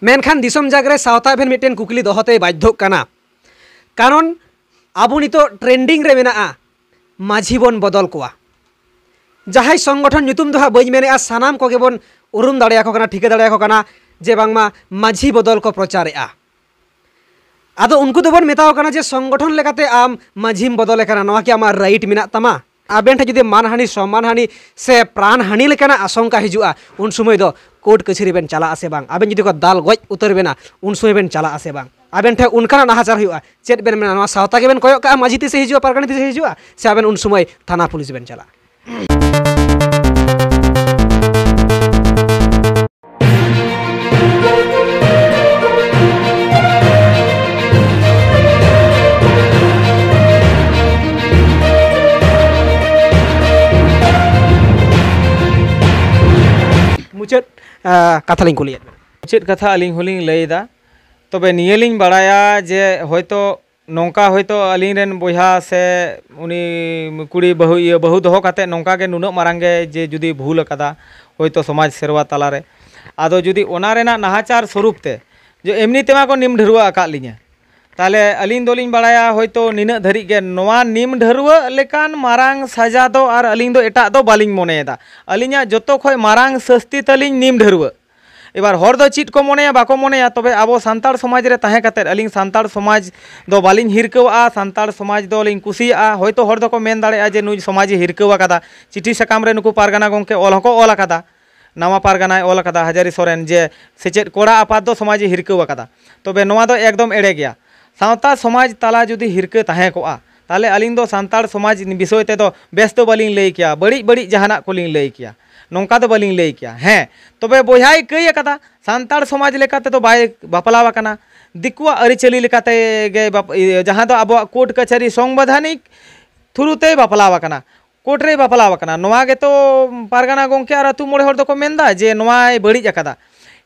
ᱢᱮᱱᱠᱷᱟᱱ ᱫᱤᱥᱚᱢ ᱡᱟᱜ ᱨᱮ ᱥᱟᱶᱛᱟ ᱵᱷᱮᱱ ᱢᱤᱫᱴᱮᱱ ᱠᱩᱠᱞᱤ ᱫᱚᱦᱚᱛᱮᱭ ᱵᱟᱫᱽᱫᱷᱚᱜ ᱠᱟᱱᱟ ᱠᱟᱨᱚᱱ ᱟᱵᱚ ᱱᱤᱛᱚᱜ ᱴᱨᱮᱱᱰᱤᱝ ᱨᱮ ᱢᱮᱱᱟᱜᱼᱟ ᱢᱟᱹᱡᱷᱤ ᱵᱚᱱ ᱵᱚᱫᱚᱞ ᱠᱚᱣᱟ ᱡᱟᱦᱟᱸᱭ ᱥᱚᱝᱜᱚᱴᱷᱚᱱ ᱧᱩᱛᱩᱢ ᱫᱚ ᱦᱟᱸᱜ ᱵᱟᱹᱧ ᱢᱮᱱᱮᱜᱼᱟ ᱥᱟᱱᱟᱢ ᱠᱚᱜᱮ ᱵᱚᱱ ᱩᱨᱩᱢ ᱫᱟᱲᱮᱭᱟᱠᱚ ᱠᱟᱱᱟ ᱴᱷᱤᱠᱟᱹ ᱫᱟᱲᱮᱭᱟᱠᱚ ᱠᱟᱱᱟ ᱡᱮ ᱵᱟᱝᱢᱟ ᱢᱟᱹᱡᱷᱤ ᱵᱚᱫᱚᱞ ᱠᱚ ᱯᱨᱚᱪᱟᱨᱮᱜᱼᱟ ᱟᱫᱚ ᱩᱱᱠᱩ ᱫᱚᱵᱚᱱ ᱢᱮᱛᱟᱣ ᱠᱟᱱᱟ ᱡᱮ ᱥᱚᱝᱜᱚᱴᱷᱚᱱ ᱞᱮᱠᱟᱛᱮ ᱟᱢ ᱢᱟᱹᱡᱷᱤᱢ ᱵᱚᱫᱚᱞᱮ ᱠᱟᱱᱟ ᱱᱚᱣᱟ ᱠᱤ ᱟᱢᱟᱜ ᱨᱟᱭᱤᱴ ᱢᱮᱱᱟᱜ ᱛᱟᱢᱟ ᱟᱵᱮᱱ ᱴᱷᱮᱱ ᱡᱩᱫᱤ ᱢᱟᱱᱦᱟᱹᱱᱤ ᱥᱚᱢᱢᱟᱱᱦᱟᱹᱱᱤ ᱥᱮ ᱯᱨᱟণᱦᱟᱹᱱᱤ ᱞᱮᱠᱟᱱᱟᱜ ᱟᱥᱚᱝᱠᱟ ᱦᱤᱡᱩᱜᱼᱟ ᱩᱱ ᱥᱚᱢᱚᱭ ᱫᱚ कोर्ट कचहरी बन चला से बांग। आबेन जुदी को दाल गज उतर बेना, उन समय बन चला से बांग। आबेन ठे उनका नाहाचार हुआ। चेत बेन मेना सावता के बन कयक का माजी से हिजुआ पारगणी से हिजुआ। से आबेन उन समय थाना पुलिस बन चला। कथा लिंग कुलियत चेद कथा अलिंग होलिंग लैदा तबे नियलिंग बड़ाया जे होयतो, नौका होयतो अलिंग रेन बोझा से कुड़ी बहु, ये बहु दहो नौका के जे जुदी भूल कदा, होयतो समाज सेवा तलारे। आदो जुदी ओना रेना नाहाचार स्वरूप ते, जो एमनी तेमा को निम ढरुआ अकालिंगा ᱰᱷᱟᱹᱨᱣᱟᱹ ᱟᱠᱟᱫ ᱞᱤᱧᱟ তাহলে আলিং দলিং বাড়ায়া হয়তো নিনাগ ধারিক গে নোয়া নিম ঢারুয়া লেকান মারাং সাজা দো আর আলিং দো এটা দো বালিং মনেদা আলিঙা যত খয় মারাং শাস্তি তালিং নিম ঢারুয়া এবার হর দো চিট কো মনেয়া বাকো মনেয়া তবে আবো সান্তাড় সমাজ রে তাহে কাতে আলিং সান্তাড় সমাজ দো বালিং হিরকাওয়া সান্তাড় সমাজ দো লিং কুসিয়া হয়তো হর দো কো মেন দাড়েয়া যে নুই সমাজ হিরকাওয়া কাদা চিঠি সাকাম রে নুকু পারগানা গংকে অল হকো অল কাদা নামা পারগানায় অল কাদা হাজারি সরেন যে সেচেদ কোড়া আপাত দো সমাজ হিরকাওয়া কাদা তবে নোয়া দো একদম এড়ে গিয়া सावता समाज तला जुदी हिरके ताले दो सांताड़ समाज विषय ते दो बेस दो बलिंग लई बड़ी बड़ी जहाना कोलिंग लई किया नौका दो बलिंग लई किया हैं तबे बोहाई कई कदा सांताड़ समाज लेकाते तो बाय बापलावा दिकुआ गे जहाँ अब कोर्ट कचहरी संवैधानिक थ्रुते बापलावा कना कोर्ट रे बापलावा कना नोआ गे तो पारगाना गोंके मोड़े हर दो को मेनदा जे नोआ बड़ी अकादा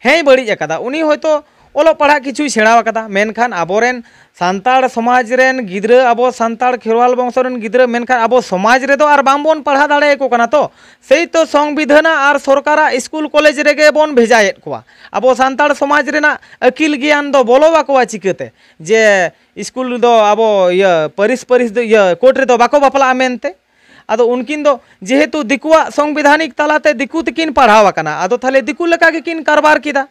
हैं बड़ी अकादा उनी होयतो ᱚᱞᱚᱜ ᱯᱟᱲᱦᱟᱜ ᱠᱤᱪᱷᱩᱭ ᱥᱮᱬᱟ ᱟᱠᱟᱫᱟ ᱢᱮᱱᱠᱷᱟᱱ ᱟᱵᱚᱨᱮᱱ ᱥᱟᱱᱛᱟᱲ ᱥᱚᱢᱟᱡᱽ ᱨᱮᱱ ᱜᱤᱫᱽᱨᱟᱹ ᱟᱵᱚ ᱥᱟᱱᱛᱟᱲ ᱠᱷᱮᱨᱣᱟᱞ ᱵᱚᱝᱥᱚ ᱨᱮᱱ ᱜᱤᱫᱽᱨᱟᱹ ᱢᱮᱱᱠᱷᱟᱱ ᱟᱵᱚ ᱥᱚᱢᱟᱡᱽ ᱨᱮᱫᱚ ᱟᱨ ᱵᱟᱝᱵᱚᱱ ᱯᱟᱲᱦᱟᱣ ᱫᱟᱲᱮᱭᱟᱠᱚ ᱠᱟᱱᱟ ᱛᱚ ᱥᱮᱭ ᱛᱚ ᱥᱚᱝᱵᱤᱫᱷᱟᱱ ᱟᱨ ᱥᱚᱨᱠᱟᱨᱟᱜ ᱥᱠᱩᱞ ᱠᱚᱞᱮᱡᱽ ᱨᱮᱜᱮ ᱵᱚᱱ ᱵᱷᱮᱡᱟᱭᱮᱫ ᱠᱚᱣᱟ ᱟᱵᱚ ᱥᱟᱱᱛᱟᱲ ᱥᱚᱢᱟᱡᱽ ᱨᱮᱱᱟᱜ ᱟᱹᱠᱤᱞ ᱜᱮᱭᱟᱱ ᱫᱚ ᱵᱚᱞᱚ ᱟᱠᱚᱣᱟ ᱪᱤᱠᱟᱹᱛᱮ ᱡᱮ ᱥᱠᱩᱞ ᱫᱚ ᱟᱵᱚ ᱤᱭᱟᱹ ᱯᱟᱹᱨᱤᱥ ᱯᱟᱹᱨᱤᱥ ᱫᱚ ᱤᱭᱟᱹ ᱠᱳᱴ ᱨᱮᱫᱚ ᱵᱟᱠᱚ ᱵᱟᱯᱞᱟᱜᱼᱟ ᱢᱮᱱᱛᱮ अदो उनकिन दो जेहेतु दिकुआ संविधानिक तलाते दिकू तकिन पढ़ावा कना अदो थले दिकू लका के किन कारबार किदा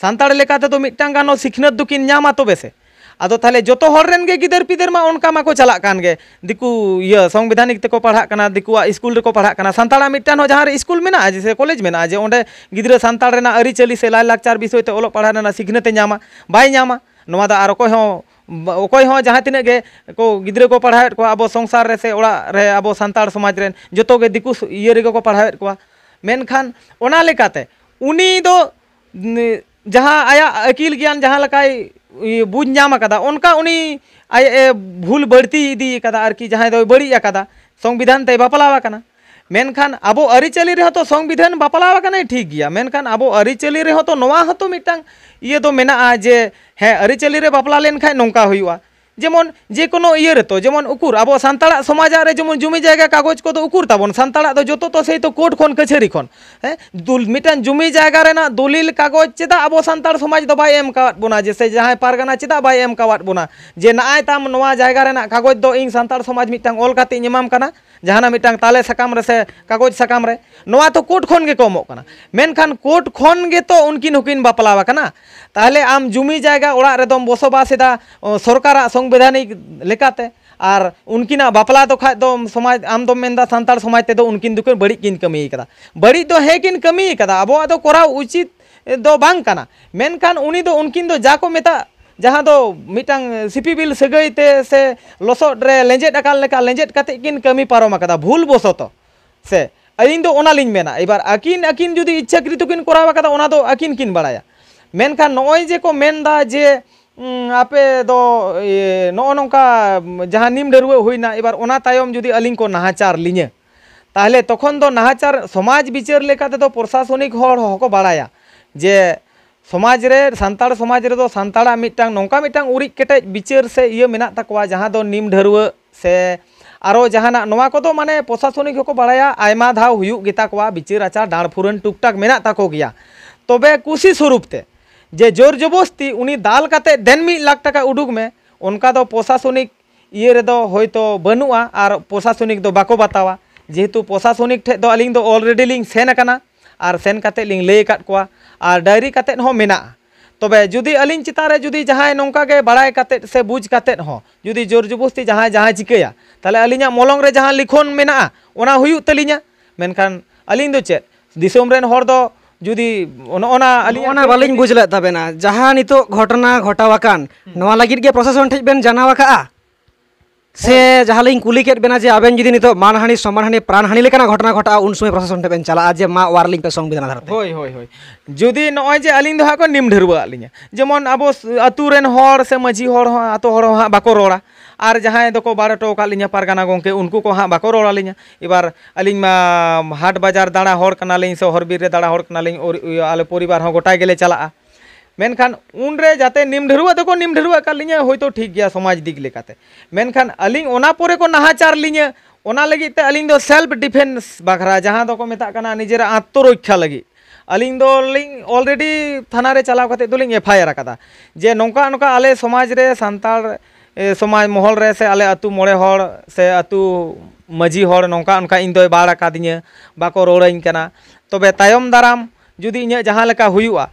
सानाड़ेटान सिखनत दुकिन नामा तब से अब तेल जो हर गिदर मा उनका चलाने दिकू ये संविधानिक तक पढ़ा दिकुआ स्कूल पढ़ा सानाड़ा मिट्टान जहाँ स्कूल मे जैसे कलेज में जे अं गा सानाड़ा आरीचाली से लाई लाचार विषय से ओल पढ़ा सिखनते नामा बैमा ना तो अरको अकय तक गिद्रा को पढ़ाए को अब संसार से अब सानाड़ समाज रेन जो दिकू ये पढ़ाए को मेखान जहाँ आया, अकिल ज्ञान जहाँ लकाय बुझ नाम उनका उनी आय भूल बड़ती इदी जहाँ बड़ी बड़ी संविधान ते बापला मेनखान अब आरीचाली रहा तो संविधान बापला ठीक गया। मेनखान अब आरीचाली रहा तो नवा हतो मिटांग। ये तो मेना जे हे आरीचाली बापला लेन खाय नोंका हुआ। जमन जो इत जमन उकुर अब सानाड़ा समाज जमन जमी जैगा कागज़ को उकुर ताबन सानाड़ा जो तो से तो कोर्ट खन कचहरी खन मिटन जमी जैगा दलिल कागज़ चेदा अब सानाड़ समाज बम बोना जैसे जहाँ पारगाना चेदा बम बोना जे नए तम जैगा कागज़ तो इन सानाड़ समाज मिटन ऑल गति जहाँ मिटन ताले साकाम से कागज़ साकाम तो कोर्ट खन कमोना मनखान कोर्ट खन तो उनकिन हुकिन बापलावना तेल आम जमी जैगा बसबाद सरकार संवैधानिक लेकाते। और उनकिना बापला तो खाद समाज आम दो मेनदा सानताड़ समाज ते उनकिन दुकिन बड़ी किन कमी कदा। बड़ी तो है किन कमी कदा। अब दो कोरा उचित दो बांग कना मेनखान उनी दो उनकिन दो जाको मेता, जहाँ दो मिटांग सिपिबिल सगैते से लसोड रे लेंजेट अकाल लेका, लेंजेट काते किन कमी पारोम कदा। भूल बसतो से। अलिन दो ओना लिन मेना एबार अकिन अकिन जुदी इच्छाकृत किन कोरावा कदा ओना दो अकिन किन बड़ाया मेनखान नॉय जे को मेनदा जे आपे दो नौका जहाँ निम डरुआ हुईना एबार तायम जुदी अलिंग को नाहाचार लिᱧ ताहले तखन दो नाहाचार समाज विचार लेकाते दो प्रशासनिक हर हको बाड़ाया जे समाज रे, संताड़ समाज रे दो संताड़ा मिटांग नौका मिटांग उरिक केटे विचार से इये मेना तकवा जहाँ दो निम ढरुआ से आरो जहाना नोवा को माने प्रशासनिक हको बाड़ाया आयमा धाव हुयुग गेता कोवा विचार आचार डाँड़ फुरन टुकटाक मेना ताको गया तबे कुशी स्वरूप ते। जे ज़ोर जबरस्ती उनी दाल काते देन लाख टाका उडुक में, उनका दो प्रशासनिक इये रेदो होयतो बनुआ और प्रशासनिक दो बाको बतावा। जेहेतु प्रशासनिक ठे दो अलिंग दो लिंग सेन और सेन काते लिंग कोआ और डायरी काते हो मेना। तबे जुदी अलिंग चितान जुदी जहाँ नौका के बड़ाय से बुझ काते जुदी ज़ोर जबरस्ती जहाँ जहाँ चिकया। ताले अलिंगा मोलंग रे जहाँ लिखोन मेना ओना हुयु तलिंगा दो हर दो ᱡᱩᱫᱤ ᱚᱱᱟ ᱟᱹᱞᱤᱧ ᱚᱱᱟ ᱵᱟᱹᱞᱤᱧ ᱵᱩᱡᱽ ᱞᱮᱫ ᱛᱟᱵᱮᱱᱟ ᱡᱟᱦᱟᱸ ᱱᱤᱛᱚᱜ ᱜᱷᱚᱴᱚᱱᱟ ᱜᱷᱚᱴᱟᱣ ᱟᱠᱟᱱ ᱱᱚᱣᱟ ᱞᱟᱹᱜᱤᱫ ᱜᱮ ᱯᱨᱚᱥᱟᱥᱚᱱ ᱴᱷᱮᱡ ᱵᱮᱱ ᱡᱟᱱᱟᱣ ᱟᱠᱟᱜᱼᱟ ᱥᱮ ᱡᱟᱦᱟᱸ ᱞᱤᱧ ᱠᱩᱞᱤ ᱠᱮᱫ ᱵᱮᱱᱟ ᱡᱮ ᱟᱵᱮᱱ ᱡᱩᱫᱤ ᱱᱤᱛᱚᱜ ᱢᱟᱱᱦᱟᱹᱱᱤ ᱥᱚᱢᱟᱱᱦᱟᱹᱱᱤ ᱯᱨᱟᱱᱦᱟᱹᱱᱤ ᱞᱮᱠᱟᱱᱟᱜ ᱜᱷᱚᱴᱚᱱᱟ ᱜᱷᱚᱴᱟᱜᱼᱟ ᱩᱱ ᱥᱚᱢᱚᱭ ᱯᱨᱚᱥᱟᱥᱚᱱ ᱴᱷᱮᱡ ᱵᱮᱱ ᱪᱟᱞᱟᱜᱼᱟ ᱡᱮ ᱢᱟ ᱳᱣᱟᱨᱞᱤᱝ ᱯᱮ ᱥᱚᱝᱵᱤᱫᱷᱟᱱ ᱟᱫᱷᱟᱨᱛᱮ ᱦᱳᱭ ᱦᱳᱭ ᱦᱳᱭ ᱡᱩᱫᱤ ᱱᱚᱜᱼᱚᱭ ᱡᱮ ᱟᱹᱞᱤᱧ ᱫᱚ ᱦᱟᱸᱜ ᱠᱚ ᱱᱤᱢ ᱰᱷᱟᱹᱨᱣᱟᱹᱜ ᱞᱤᱧᱟ ᱡᱮᱢᱚᱱ ᱟᱵᱚ ᱟᱛᱩ ᱨᱮᱱ ᱦᱚᱲ ᱥᱮ ᱢᱟᱺᱡᱷᱤ ᱦᱚᱲ ᱦᱚᱸ ᱟᱛᱳ ᱦᱚᱲ ᱦᱚᱸ ᱦᱟᱸᱜ ᱵᱟᱠᱚ ᱨᱚᱲᱟ और जहाँ दो बारोटोकालीन पारगाना गोमे उनको को हाँ बाको रोड़ा एबार अली हाट बाज़ार दाड़ा हरकाली से हरबीर दाड़ा हरकाली आले परिवार गोटा गे चला मेखान उनरे जाते निम ढेरुआ तो निम ढेरुआकाली हों तो ठीक गया समाज दिक्कते मेखान अली को नहाचार लीते अली सेल्फ डिफेंस बाखरा जहाँ दो निजे आत्मरक्षा लगे अली अलरेडी थाना चलाव दोली एफ़ आई आर जे नौका नौका आले समाज रे सानतार समाज महल रे से आले अतु मोड़े हर से अतु मजी हर नौका उनका इन दोय बाड़ कादिये बाको रोड़ें कना। तबे तायम दाराम, जुदी इने जहाँ लेका हुआ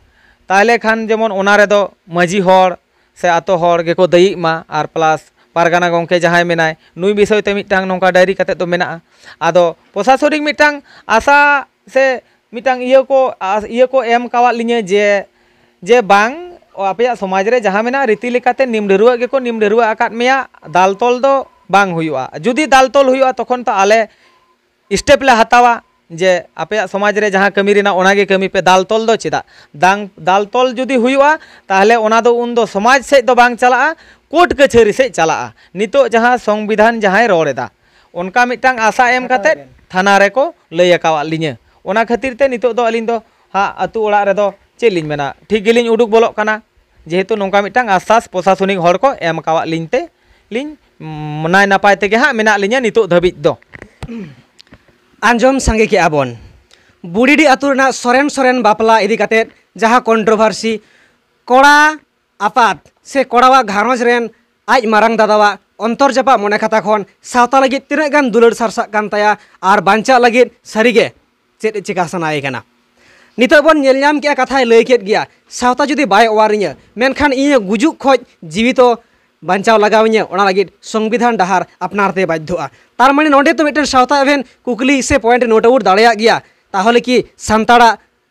ताहले खान जेमन ओना रे दो मजी हर से आतो हर गेको दई मा, आर प्लस पारगाना गंके जहाँ मेनाय। नुई विषय ते मिटांग नौका डायरी कते तो मेना आदो प्रशासनिक मिटांग आशा से मिटांग इयो को इयो को एम कावा लिने जे जे बांग आप समाज में जहाँ मेना रीति निम ढेरुआ के निम ढेरुआ का दाल तल तो जुदी दाल तल हो तक तो आले स्टेपले हतावा जे आप समाज में जहाँ कमी कमी पे दाल तल तो चेदा। दांग दाल तल जुदी उन समाज सज तो चला कोर्ट कचहरी सज चला नित संविधान जहाँ रोड़ा उनका मिट्टा आशा एम कत थाना को लैका लिया खातिर नित अली हाँ अतु ओर ᱪᱮᱫᱞᱤᱧ ᱢᱮᱱᱟ ᱴᱷᱤᱠ ᱜᱮᱞᱤᱧ ᱩᱰᱩᱠ ᱵᱚᱞᱚᱜ ᱠᱟᱱᱟ ᱡᱮᱦᱮᱛᱩ ᱱᱚᱝᱠᱟ ᱢᱤᱫᱴᱟᱝ ᱟᱥᱥᱟᱥ ᱯᱨᱚᱥᱟᱥᱚᱱᱤᱠ ᱦᱚᱲ ᱠᱚ ᱮᱢ ᱟᱠᱟᱣᱟᱜ ᱞᱤᱧ ᱛᱮ ᱞᱤᱧ ᱱᱟᱭ ᱱᱟᱯᱟᱭ ᱛᱮᱜᱮ ᱦᱟᱸᱜ ᱢᱮᱱᱟᱜ ᱞᱤᱧᱟ ᱱᱤᱛᱚᱜ ᱫᱷᱟᱹᱵᱤᱡ ᱫᱚ ᱟᱸᱡᱚᱢ ᱥᱟᱸᱜᱮ ᱠᱮᱜᱼᱟ ᱵᱚᱱ ᱵᱩᱲᱤᱰᱤ ᱟᱛᱩ ᱨᱮᱱᱟᱜ ᱥᱚᱨᱮᱱ ᱥᱚᱨᱮᱱ ᱵᱟᱯᱞᱟ ᱤᱫᱤ ᱠᱟᱛᱮᱫ ᱡᱟᱦᱟᱸ ᱠᱚᱱᱴᱨᱳᱵᱷᱟᱨᱥᱤ ᱠᱚᱲᱟ ᱟᱯᱟᱛ ᱥᱮ ᱠᱚᱲᱟᱣᱟᱜ ᱜᱷᱟᱨᱚᱸᱡᱽ ᱨᱮᱱ ᱟᱡ ᱢᱟᱨᱟᱝ ᱫᱟᱫᱟᱣᱟᱜ ᱚᱱᱛᱚᱨ ᱡᱟᱯᱟᱜ ᱢᱚᱱᱮ ᱠᱟᱛᱟ ᱠᱷᱚᱱ ᱥᱟᱶᱛᱟ ᱞᱟᱹᱜᱤᱫ ᱛᱤᱱᱟᱹᱜ ᱜᱟᱱ ᱫᱩᱞᱟᱹᱲ ᱥᱟᱨᱥᱟᱜ ᱠᱟᱱ ᱛᱟᱭᱟ ᱟᱨ ᱵᱟᱧᱪᱟᱜ ᱞᱟᱹᱜᱤᱫ ᱥᱟᱹᱨᱤᱜᱮ ᱪᱮᱫ ᱪᱤᱠᱟ ᱥᱟᱱᱟᱭᱮ ᱠᱟᱱᱟ नितबन नेलनाम के कथा लय केत सावता जुदी बाय मेखान मेनखान गुज गुजुक खज जीवित बांचाव लगाविया ओना संविधान डहार अपनारते बाध्य तार मानी नोंडे तो मिट्टन सावता एवं कुकली से पॉइंट नोट आउट दाड़ा कि सानता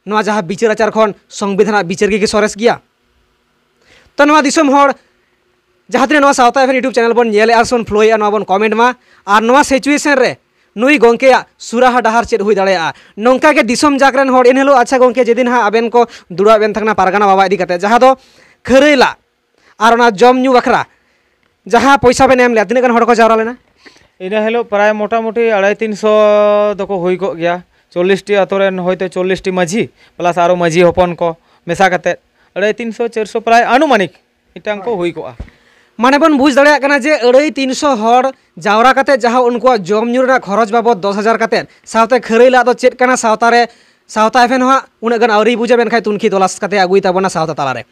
जहाँ विचार आचार संविधान विचार के सरस गया तो नवा दिसम जहाँ तीन सावता एवं यूट्यूब चैनल बन फ्लोए आर बन कमेंट मा और सीचुएसन नई गंके सुराहा डहार चेद हो दाड़ा नौका के दिसम जाकरन इन हिलो अच्छा गंके जेदी हाँ अबेन को दुड़ा बेन पारगाना बाबा इदी जहाँ खरला और ना जम न्यू बखरा जहाँ पैसा बेन एम ले तीन गन जावरा लेना इन हिलो प्राय मोटा मोटी तीन सौ दो हो गया चल्लिस टी हे चल्लिस माझी प्लस और माझी हपन को मेसा करते अढ़ाई तीन सौ चार सौ प्राय आनुमानिक इटा को हुई को মানে বন বুঝ দাঁড়া যে আড়াই তিনশো হর জাওরা কাতে যাহা উনকুয়া জমনু খরচ বাবদ দশ হাজার কাতে সাথে খরইলা দো চেদ কানা সাওতারে সাওতা এফেন হা উনগান আউরি বুঝে বেনখাই তুনকি তলাশ কাতে আগুই তাবনা সাওতা তালারে।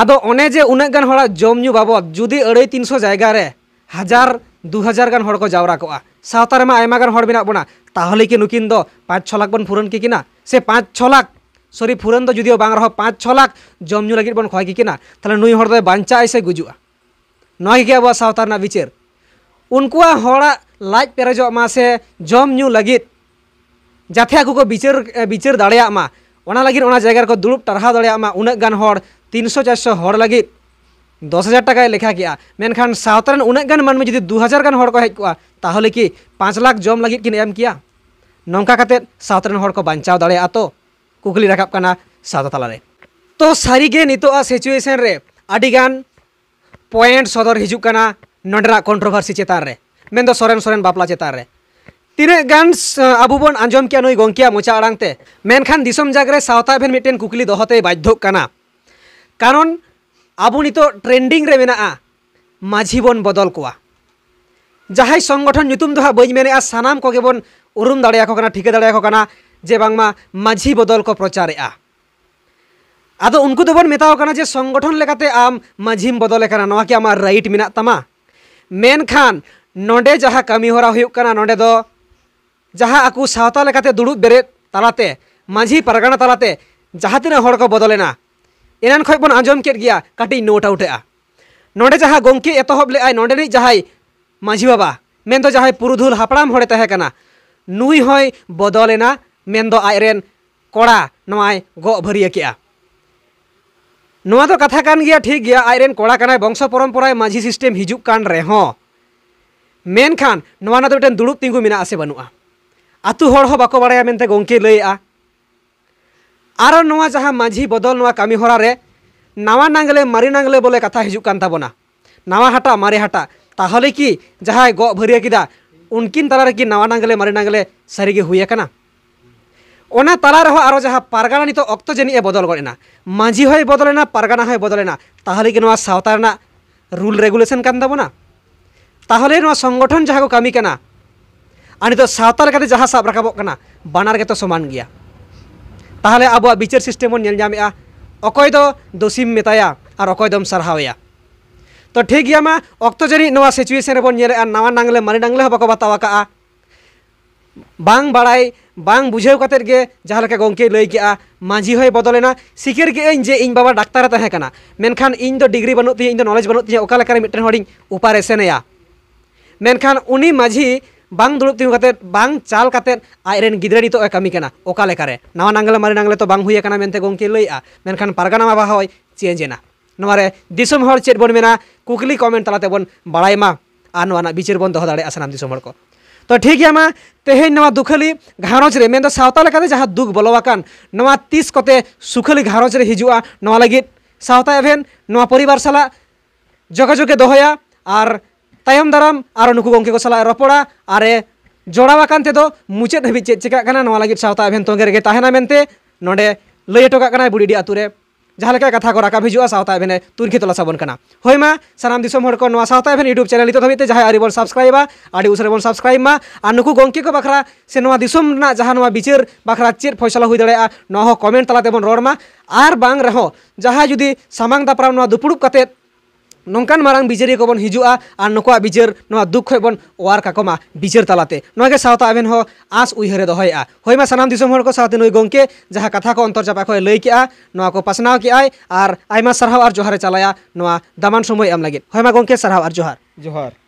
আদো অনে যে উনগান হড়া জমনু বাবদ, যদি আড়াই তিনশো জায়গা রে হাজার দু হাজার গান হড় কো জাওরা কোয়া। সাওতা রেমা আয়মা গান হড় মেনা বনা, তাহলে কি নুকিন দো পাঁচ ছ লাখ বন ফুরন কি কিনা? সে পাঁচ ছ লাখ, সরি ফুরন দো যদিও বাং রহ পাঁচ ছ লাখ জমনু লাগি বন খয় কি কিনা? তাহলে নুই হড় দো বাঞ্চা আইসে গুজুয়া। सातारना विचार उनकोड़ा लाज पेरेज से जमू लगे जाते आपको विचार विचार दाड़ा लगे जैगार दुब टारहा दाड़ा उन्गान तीन सौ चार सौ लगे दस हज़ार टाकाय लेखा कि मेखान सातारे उन्गान मानव जी दूहजार गान को हेकोले कि पाँच लाख जम लगे किन एम किया। नौका सातारे को बाचाव दाड़ा तो कुकली रखा सात तलारे तो सारीगे नितोआ सिचुएशन रे। अगर পয়েন্ট সদর হিজুক কানা কন্ট্রোভার্সি চেতারে মেন সরেন সরেন বাপলা চেতারে রে গান আবু বন আঞ্জম কে নই গঙ্কিয়া মোচা আড়াংতে মেনখান দিসম জাগরে সাওতা ভেন মিটেন কুকলি দহতে বাধ্য কারণ আবু নিত ট্রেন্ডিং রে মেনা মাঝি বন বদল কোয়া যাহাই সংগঠন নিতুম দহা বই মেনে আ সানাম কগে বন উরুম দাঁড়িয়ে ঠিকা দাঁড়িয়ে যে বাংমা মাঝি বদল কো প্রচারে আ ᱟᱫᱚ ᱩᱱᱠᱩ ᱫᱚᱵᱚᱱ ᱢᱮᱛᱟᱣ ᱠᱟᱱᱟ ᱡᱮ ᱥᱚᱝᱜᱚᱴᱷᱚᱱ ᱞᱮᱠᱟᱛᱮ ᱟᱢ ᱢᱟᱺᱡᱷᱤᱢ ᱵᱚᱫᱚᱞ ᱟᱠᱟᱱᱟ ᱱᱚᱣᱟ ᱠᱤ ᱟᱢᱟᱜ ᱨᱟᱭᱤᱴ ᱢᱮᱱᱟᱜ ᱛᱟᱢᱟ ᱢᱮᱱᱠᱷᱟᱱ ᱱᱚᱰᱮ ᱡᱟᱦᱟᱸ ᱠᱟᱹᱢᱤ ᱦᱚᱨᱟ ᱦᱩᱭᱩᱜ ᱠᱟᱱᱟ ᱱᱚᱰᱮ ᱫᱚ ᱡᱟᱦᱟᱸ ᱟᱠᱚ ᱥᱟᱶᱛᱟ ᱞᱮᱠᱟᱛᱮ ᱫᱩᱲᱩᱵ ᱵᱮᱨᱮᱫ ᱛᱟᱞᱟᱛᱮ ᱢᱟᱺᱡᱷᱤ ᱯᱟᱨᱜᱟᱱᱟ ᱛᱟᱞᱟᱛᱮ ᱡᱟᱦᱟᱸ ᱛᱤᱱᱟᱹᱜ ᱦᱚᱲ ᱠᱚ ᱵᱚᱫᱚᱞᱮᱱᱟ ᱮᱱᱟᱱ ᱠᱷᱚᱡ ᱵᱚᱱ ᱟᱸᱡᱚᱢ ᱠᱮᱫ ᱜᱮᱭᱟ ᱠᱟᱹᱴᱤᱡ ᱱᱳᱴ ᱟᱣᱩᱴᱮᱜᱼᱟ ᱱᱚᱰᱮ ᱡᱟᱦᱟᱸ ᱜᱚᱢᱠᱮ ᱮᱛᱚᱦᱚᱵ ᱞᱮᱜᱼᱟᱭ ᱱᱚᱰᱮᱱᱤᱡ ᱡᱟᱦᱟᱸᱭ ᱢᱟᱺᱡᱷᱤ ᱵᱟᱵᱟ ᱢᱮᱱᱫᱚ ᱡᱟᱦᱟᱸᱭ ᱯᱩᱨᱩᱫᱷᱩᱞ ᱦᱟᱯᱲᱟᱢ ᱦᱚᱲᱮ ᱛᱟᱦᱮᱸ ᱠᱟᱱᱟ ᱱᱩᱭ ᱦᱚᱸᱭ ᱵᱚᱫᱚᱞᱮᱱᱟ ᱢᱮᱱᱫᱚ ᱟᱡᱨᱮᱱ ᱠᱚᱲᱟ ᱱᱚᱣᱟᱭ ᱜᱚᱜ ᱵᱷᱟᱹᱨᱤᱭᱟᱹ ᱠᱮᱜᱼᱟ ᱱᱚᱣᱟ ᱫᱚ ᱠᱟᱛᱷᱟ ᱠᱟᱱ ᱜᱮᱭᱟ ᱴᱷᱤᱠ ᱜᱮᱭᱟ ᱟᱡᱨᱮᱱ ᱠᱚᱲᱟ ᱠᱟᱱᱟᱭ ᱵᱚᱝᱥᱚ ᱯᱚᱨᱚᱢᱯᱚᱨᱟ ᱢᱟᱹᱡᱷᱤ ᱥᱤᱥᱴᱮᱢ ᱦᱤᱡᱩᱜ ᱠᱟᱱ ᱨᱮᱦᱚᱸ ᱢᱮᱱᱠᱷᱟᱱ ᱱᱚᱣᱟ ᱨᱮᱱᱟᱜ ᱫᱚ ᱢᱤᱫᱴᱮᱱ ᱫᱩᱲᱩᱵ ᱛᱤᱸᱜᱩ ᱢᱮᱱᱟᱜ ᱟᱥᱮ ᱵᱟᱹᱱᱩᱜᱼᱟ ᱟᱛᱩ ᱦᱚᱲ ᱦᱚᱸ ᱵᱟᱠᱚ ᱵᱟᱲᱟᱭᱟ ᱢᱮᱱᱛᱮ ᱜᱚᱝᱠᱮ ᱞᱟᱹᱭᱮᱜᱼᱟ ᱟᱨᱚ ᱱᱚᱣᱟ ᱡᱟᱦᱟᱸ ᱢᱟᱹᱡᱷᱤ ᱵᱚᱫᱚᱞ ᱱᱚᱣᱟ ᱠᱟᱹᱢᱤ ᱦᱚᱨᱟ ᱨᱮ नवा नांगले मारी नांगले बोले कथा हजूकान नवा हटा मारे हटा ताहले कि जहाँ गो भरिया किदा उनकिन तारा कि नवा नांगले मारी नांगले सारी हुए ᱚᱱᱟ ᱛᱟᱞᱟ ᱨᱮᱦᱚᱸ ᱟᱨᱚ ᱡᱟᱦᱟᱸ ᱯᱟᱨᱜᱟᱱᱟ ᱱᱤᱛᱚᱜ ᱚᱠᱛᱚ ᱡᱟᱹᱱᱤᱡ ᱮ ᱵᱚᱫᱚᱞ ᱜᱚᱫ ᱮᱱᱟ ᱢᱟᱺᱡᱷᱤ ᱦᱚᱸᱭ ᱵᱚᱫᱚᱞᱮᱱᱟ ᱯᱟᱨᱜᱟᱱᱟ ᱦᱚᱸᱭ ᱵᱚᱫᱚᱞᱮᱱᱟ ᱛᱟᱦᱞᱮ ᱜᱮ ᱱᱚᱣᱟ ᱥᱟᱶᱛᱟ ᱨᱮᱱᱟᱜ ᱨᱩᱞ ᱨᱮᱜᱩᱞᱮᱥᱚᱱ ᱠᱟᱱ ᱛᱟᱵᱚᱱᱟ ᱛᱟᱦᱞᱮ ᱱᱚᱣᱟ ᱥᱚᱝᱜᱚᱴᱷᱚᱱ ᱡᱟᱦᱟᱸ ᱠᱚ ᱠᱟᱹᱢᱤ ᱠᱟᱱᱟ ᱟᱨ ᱱᱤᱛᱚᱜ ᱥᱟᱶᱛᱟ ᱞᱮᱠᱟᱛᱮ ᱡᱟᱦᱟᱸ ᱥᱟᱵ ᱨᱟᱠᱟᱵᱚᱜ ᱠᱟᱱᱟ ᱵᱟᱱᱟᱨ ᱜᱮᱛᱚ ᱥᱚᱢᱟᱱ ᱜᱮᱭᱟ ᱛᱟᱦᱞᱮ ᱟᱵᱚᱣᱟᱜ ᱵᱤᱪᱟᱹᱨ ᱥᱤᱥᱴᱮᱢ ᱵᱚᱱ ᱧᱮᱞ ᱧᱟᱢᱮᱜᱼᱟ ᱚᱠᱚᱭ ᱫᱚ ᱫᱳᱥᱤᱢ ᱢᱮᱛᱟᱭᱟ ᱟᱨ ᱚᱠᱚᱭ ᱫᱚᱢ ᱥᱟᱨᱦᱟᱣᱮᱭᱟ ᱛᱚ ᱴᱷᱤᱠ ᱜᱮᱭᱟ ᱢᱟ ᱚᱠᱛᱚ ᱡᱟᱹᱱᱤᱡ ᱱᱚᱣᱟ ᱥᱤᱪᱩᱭᱮᱥᱚᱱ ᱨᱮᱵᱚᱱ ᱧᱮᱞᱮᱜᱼᱟ ᱱᱟᱣᱟ ᱱᱟᱝᱞᱮ ᱢᱟᱨᱮ ᱱᱟᱝᱞᱮ ᱦᱚᱸ ᱵᱟᱠᱚ ᱵᱟᱛᱟᱣ ᱟᱠᱟᱜᱼᱟ ᱵᱟᱝ ᱵᱟᱲᱟᱭ ᱵᱟᱝ ᱵᱩᱡᱷᱟᱹᱣ ᱠᱟᱛᱮᱫ ᱜᱮ ᱡᱟᱦᱟᱸ ᱞᱮᱠᱟ ᱜᱚᱢᱠᱮ ᱞᱟᱹᱭ ᱠᱮᱜᱼᱟ ᱢᱟᱺᱡᱷᱤ ᱦᱚᱸᱭ ᱵᱚᱫᱚᱞᱮᱱᱟ ᱥᱤᱠᱟᱹᱨ ᱠᱮᱜᱼᱟᱹᱧ ᱡᱮ ᱤᱧ ᱵᱟᱵᱟ ᱰᱟᱠᱛᱟᱨᱮ ᱛᱟᱦᱮᱸ ᱠᱟᱱᱟ ᱢᱮᱱᱠᱷᱟᱱ ᱤᱧ ᱫᱚ ᱰᱤᱜᱽᱨᱤ ᱵᱟᱹᱱᱩᱜ ᱛᱤᱧᱟᱹ ᱤᱧ ᱫᱚ ᱱᱚᱞᱮᱡᱽ ᱵᱟᱹᱱᱩᱜ ᱛᱤᱧᱟᱹ ᱚᱠᱟ ᱞᱮᱠᱟᱨᱮ ᱢᱤᱫᱴᱮᱱ ᱦᱚᱲᱤᱧ ᱚᱯᱟᱨᱮᱥᱮᱱᱮᱭᱟ ᱢᱮᱱᱠᱷᱟᱱ ᱩᱱᱤ ᱢᱟᱺᱡᱷᱤ ᱵᱟᱝ ᱫᱩᱲᱩᱵ ᱛᱤᱸᱜᱩ ᱠᱟᱛᱮᱫ ᱵᱟᱝ ᱪᱟᱞ ᱠᱟᱛᱮᱫ ᱟᱡᱨᱮᱱ ᱜᱤᱫᱽᱨᱟᱹ ᱱᱤᱛᱚᱜ ᱮ ᱠᱟᱹᱢᱤ ᱠᱟᱱᱟ ᱚᱠᱟ ᱞᱮᱠᱟᱨᱮ ᱱᱟᱣᱟ ᱱᱟᱝᱜᱽᱞᱮ ᱢᱟᱨᱮ ᱱᱟᱝᱜᱽᱞᱮ ᱛᱚ ᱵᱟᱝ ᱦᱩᱭ ᱟᱠᱟᱱᱟ ᱢᱮᱱᱛᱮ ᱜᱚᱢᱠᱮ ᱞᱟᱹᱭᱮᱜᱼᱟ ᱢᱮᱱᱠᱷᱟᱱ ᱯᱟᱨᱜᱟᱱᱟ ᱢᱟ ᱦᱚᱸᱭ ᱪᱮᱧᱡᱽ ᱮᱱᱟ ᱱᱚᱣᱟᱨᱮ ᱫᱤᱥᱚᱢ ᱦᱚᱲ ᱪᱮᱫ ᱵᱚᱱ ᱢᱮᱱᱟ ᱠᱩᱠᱞᱤ ᱠᱚᱢᱮᱱᱴ ᱛᱟᱞᱟ ᱛᱮᱵᱚᱱ ᱵᱟᱲᱟᱭ ᱢᱟ ᱟᱨ ᱱᱚᱣᱟ ᱨᱮᱱᱟᱜ ᱵᱤᱪᱟᱹᱨ ᱵᱚᱱ ᱫᱚᱦᱚ ᱫᱟᱲᱮᱭᱟᱜᱼᱟ ᱥᱟᱱᱟᱢ ᱫᱤᱥᱚᱢ ᱦᱚᱲ ᱠᱚ तो ठीक है, मा तेहेन नवा दुखली घारोज रे मेन सावता लेकाते जहाँ दुख बोलवाकान नवा तीस कोते सुखली घारोज रे हिजुआ नवा लगित। सावता एभेन नवा परिवार साला। जोगाजोगे दोहया और तायम दाराम और नुकु गंके को साला। रपड़ा, आरे जोड़ावाकान तेदो मुचाद हबि चेक चिका नवा लगित सावता एभेन तोगे रेगे ताहेना मेनते नोडे लय टोका काना आतुरे। जहाँ लेका कथा को राका भिजुआ सावता एभेन तुरखी तला साबन कना। होय मा सानाम दिसम हड़ को नवा सावता एभेन यूट्यूब चैनल नितो धबिते जहाँ आरी बन सब्सक्राइबा आडी उसरे बन सब्सक्राइब मा, आ नुकु गंके को बखरा, से नवा दिसम ना, जहाँ नवा बिचार, बखरा चेत फैसला हुई दड़ेया नवा हो कमेंट तलाते बन रोड मा, आर बांग रहो, जहाँ जुदी सामांग दापराम नवा दुपुड़ुब कतेत नौकान मांग बिचारी को बन हिजुआ और बिचार दुख खन ओवार काकोमा बिचार तलाते सावता आबेन आस उहरे दहे होयमा सामान को नई गंके जहाँ कथा को अंतर चापा केआ नवा को पासनाव के और आयमा और जोहारे चलाया दामान समय एम लगे होयमा गंके सरहाव और जोहार जोहार